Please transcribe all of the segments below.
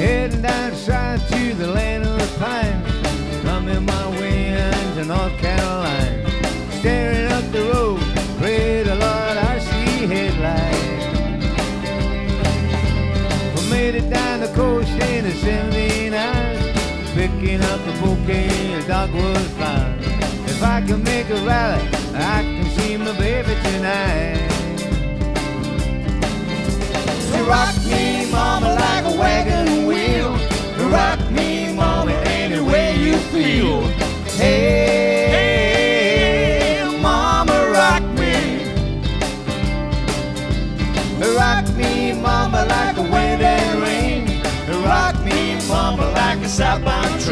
heading down south to the land of the pines. Coming my way into North Carolina. Staring up the road, pray the Lord I see headlights. We made it down the coast in the 17 hours. Picking up a bouquet of dogwood flowers. If I can make a rally, I can see my baby tonight.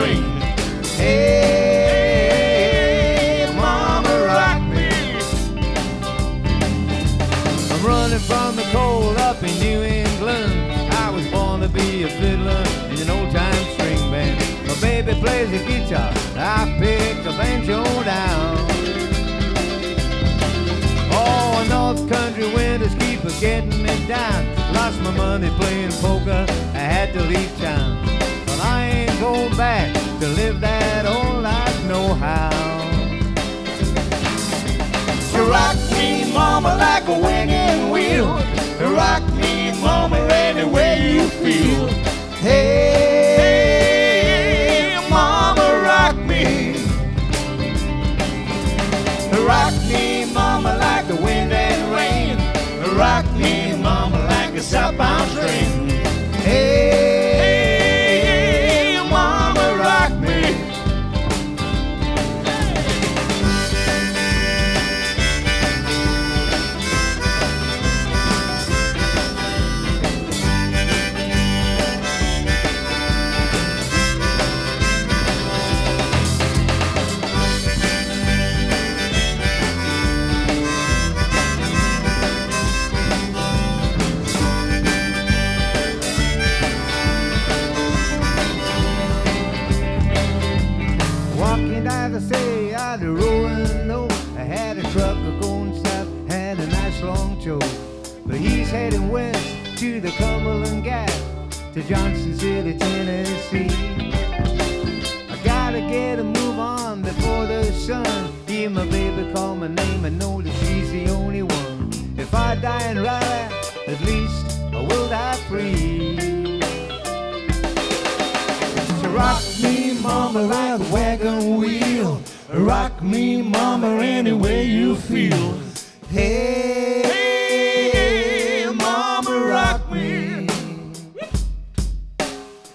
Train. Hey, mama, rock me. I'm running from the cold up in New England. I was born to be a fiddler in an old time string band. My baby plays the guitar, I pick the banjo down. Oh, North Country winters keep getting me down. Lost my money playing poker, I had to leave town. But I ain't going back to live that old life no how. You rock me, mama, like a winging wheel. Rock me, mama, any way you feel. Hey, mama, rock me. Rock me, mama, like the wind and rain. Rock me, mama, like a southbound train. Walking say, I'd out the Roanoke. I had a truck going south, had a nice long tow. But he's heading west to the Cumberland Gap, to Johnson City, Tennessee. I gotta get a move on before the sun. Hear my baby call my name, I know that she's the only one. If I die in Raleigh, at least I will die free. Rock me, mama, like a wheel. Rock me, mama, any way you feel. Hey, hey, mama, rock me.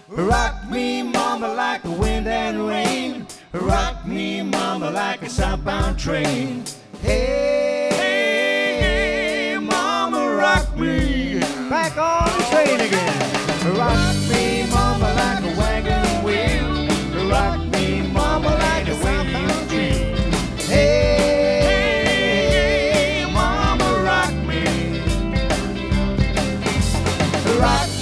Rock me, mama, like the wind and rain. Rock me, mama, like a southbound train. Hey, mama, rock me. Back on the train again. Rock Rock